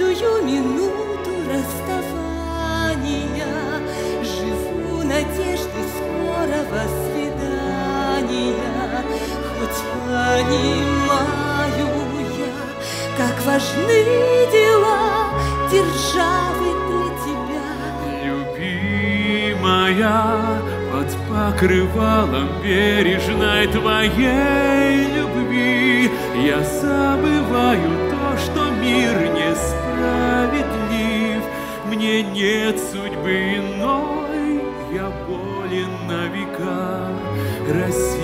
каждую минуту расставания. Живу надеждой скорого свидания. Хоть понимаю я, как важны дела Державы для тебя. Любимая, под покрывалом бережной твоей любви Я забываю то, судьбы